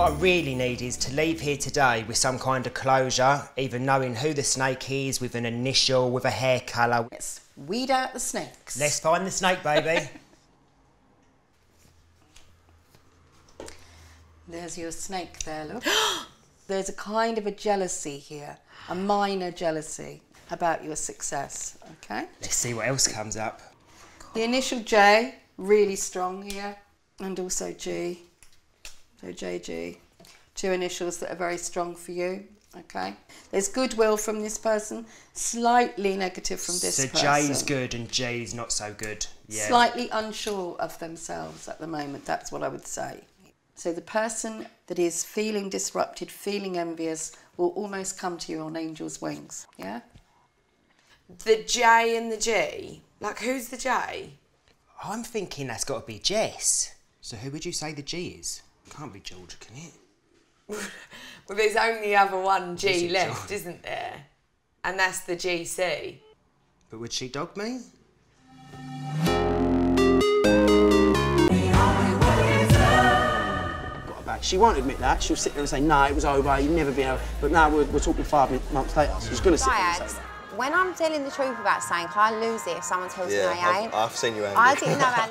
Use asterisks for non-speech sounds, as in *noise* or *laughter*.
What I really need is to leave here today with some kind of closure, even knowing who the snake is, with an initial, with a hair colour. Let's weed out the snakes. Let's find the snake, baby. *laughs* There's your snake there, look. *gasps* There's a kind of a jealousy here, a minor jealousy about your success, okay? Let's see what else comes up. The initial J, really strong here, and also G. So JG. Two initials that are very strong for you, okay? There's goodwill from this person, slightly negative from this so person. is good and J is not so good. Yeah. Slightly unsure of themselves at the moment, that's what I would say. So the person that is feeling disrupted, feeling envious, will almost come to you on angel's wings, yeah? The J and the G. Like, who's the J? I'm thinking that's got to be Jess. So who would you say the G is? Can't be Georgia, can it? *laughs* Well, there's only other one G it left, John? isn't there? And that's the GC. But would she dog me? got her. She won't admit that. She'll sit there and say, no, it was over, you've never been over. But now we're, we're talking five months later. So she's going to sit there and say Diags, that. when I'm telling the truth about something, I lose it if someone tells Yeah, me I I've, ain't. I've seen you angry. I didn't know how *laughs*